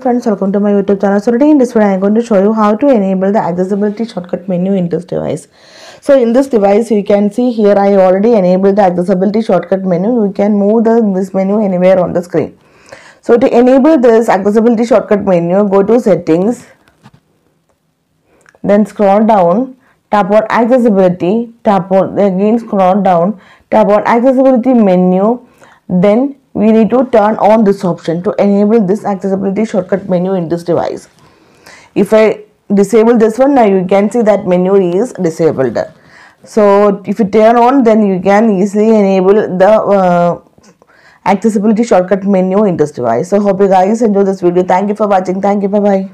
Friends, welcome to my YouTube channel. So today in this video, I am going to show you how to enable the accessibility shortcut menu in this device. So in this device, you can see here I already enabled the accessibility shortcut menu. You can move the, this menu anywhere on the screen. So to enable this accessibility shortcut menu, go to settings, then scroll down, tap on accessibility, tap on again scroll down, tap on accessibility menu, then we need to turn on this option to enable this accessibility shortcut menu in this device. If I disable this one, now you can see that menu is disabled. So if you turn on, then you can easily enable the uh, accessibility shortcut menu in this device. So hope you guys enjoy this video. Thank you for watching. Thank you. Bye bye.